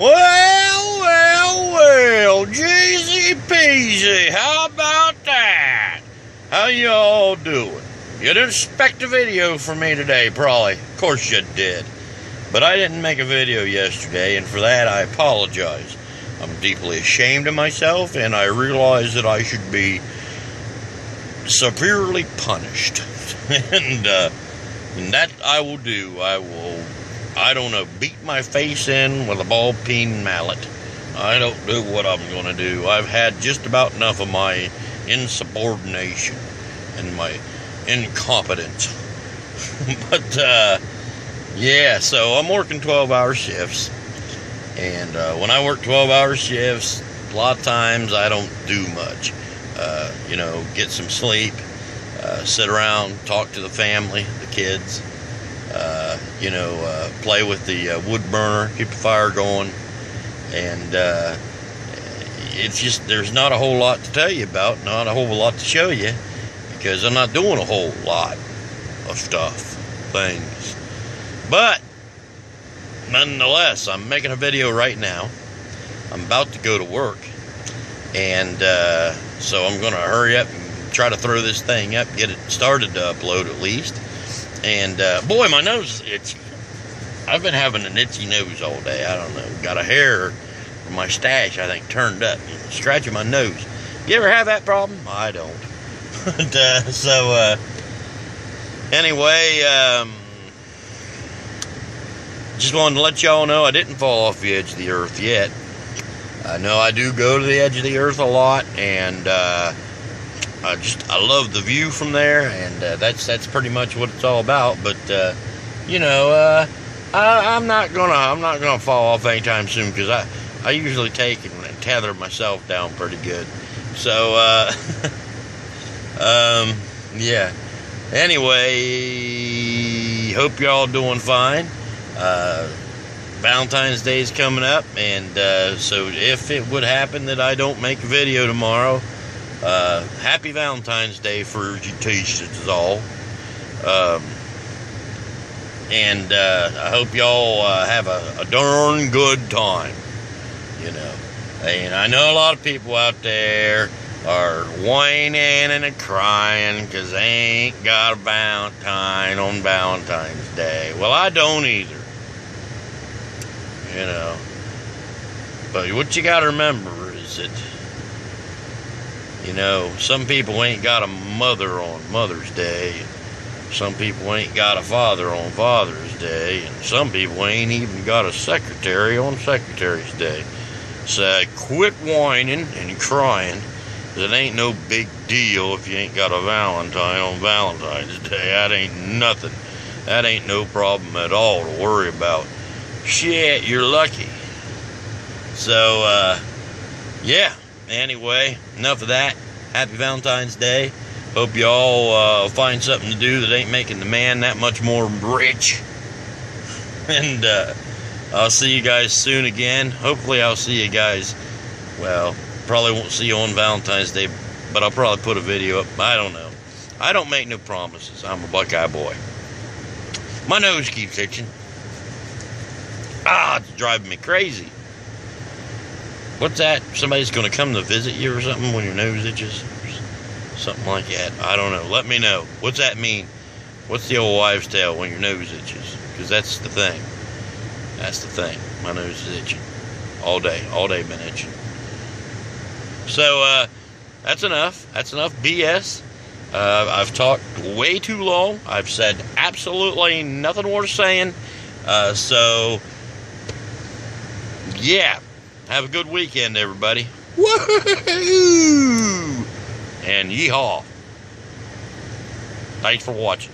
Well, well, well, Jeezy peasy, how about that? How y'all doing? You didn't expect a video from me today, probably. Of course you did. But I didn't make a video yesterday, and for that I apologize. I'm deeply ashamed of myself, and I realize that I should be severely punished. and, uh, and that I will do. I will I don't know, beat my face in with a ball peen mallet. I don't do what I'm going to do. I've had just about enough of my insubordination and my incompetence. but, uh, yeah, so I'm working 12 hour shifts. And uh, when I work 12 hour shifts, a lot of times I don't do much. Uh, you know, get some sleep, uh, sit around, talk to the family, the kids, you know, uh, play with the uh, wood burner, keep the fire going, and uh, it's just there's not a whole lot to tell you about, not a whole lot to show you, because I'm not doing a whole lot of stuff, things. But nonetheless, I'm making a video right now. I'm about to go to work, and uh, so I'm going to hurry up and try to throw this thing up, get it started to upload at least and uh, boy, my nose itchy. I've been having an itchy nose all day. I don't know. Got a hair from my stash, I think, turned up. Scratching my nose. You ever have that problem? I don't. but, uh, so, uh, anyway, um, just wanted to let y'all know I didn't fall off the edge of the earth yet. I know I do go to the edge of the earth a lot, and uh, I just I love the view from there, and uh, that's that's pretty much what it's all about. But uh, you know, uh, I, am not gonna I'm not gonna fall off anytime soon because I I usually take and tether myself down pretty good. So uh, um, yeah. Anyway, hope y'all doing fine. Uh, Valentine's Day is coming up, and uh, so if it would happen that I don't make a video tomorrow. Uh, happy Valentine's Day for you all. Um, and uh, I hope y'all uh, have a, a, darn good time. You know, and I know a lot of people out there are whining and crying because they ain't got a Valentine on Valentine's Day. Well, I don't either. You know, but what you got to remember is that you know, some people ain't got a mother on Mother's Day. Some people ain't got a father on Father's Day. And some people ain't even got a secretary on Secretary's Day. So quit whining and crying. It ain't no big deal if you ain't got a Valentine on Valentine's Day. That ain't nothing. That ain't no problem at all to worry about. Shit, you're lucky. So, uh, yeah. Anyway, enough of that. Happy Valentine's Day. Hope you all uh, find something to do that ain't making the man that much more rich. And uh, I'll see you guys soon again. Hopefully, I'll see you guys. Well, probably won't see you on Valentine's Day, but I'll probably put a video up. I don't know. I don't make no promises. I'm a Buckeye boy. My nose keeps itching. Ah, it's driving me crazy. What's that? Somebody's going to come to visit you or something when your nose itches? Something like that. I don't know. Let me know. What's that mean? What's the old wives' tale when your nose itches? Because that's the thing. That's the thing. My nose is itching. All day. All day been itching. So, uh, that's enough. That's enough BS. Uh, I've talked way too long. I've said absolutely nothing worth saying. Uh, so, yeah. Have a good weekend, everybody. Woohoo! And yeehaw. Thanks for watching.